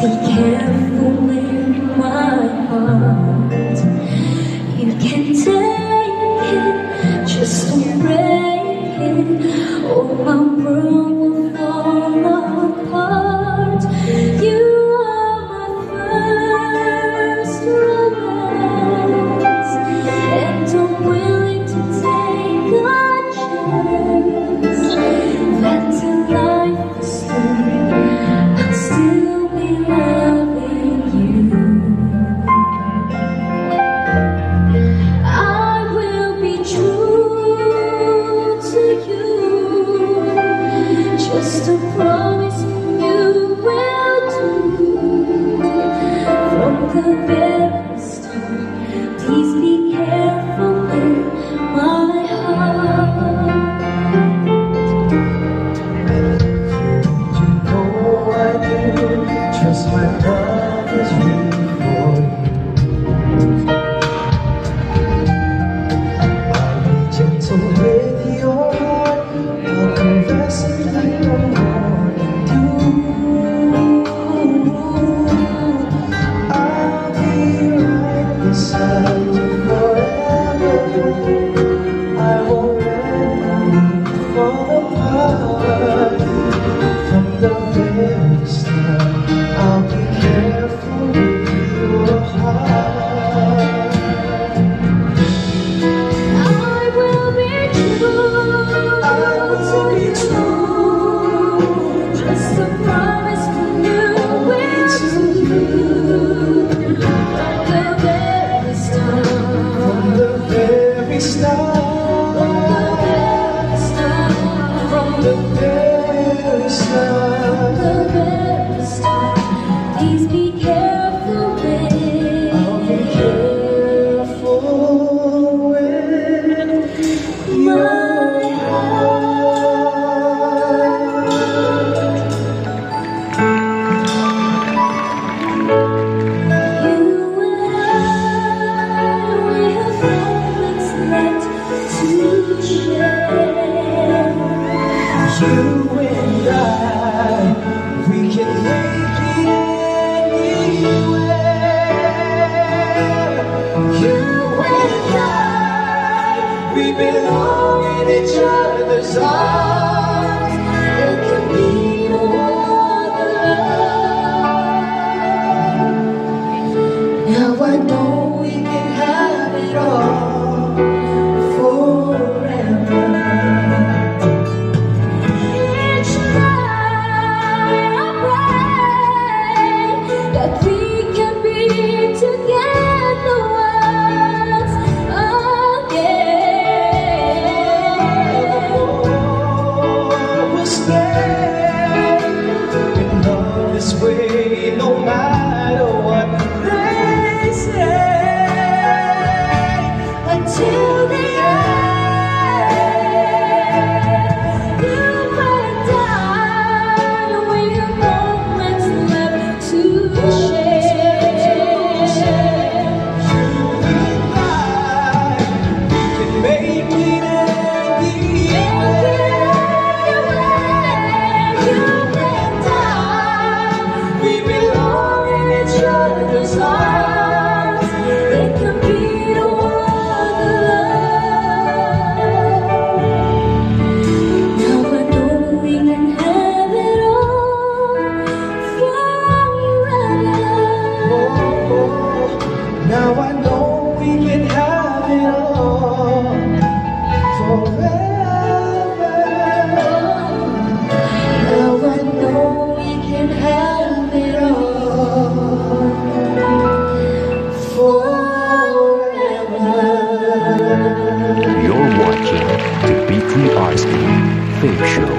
please be very other's 被的时。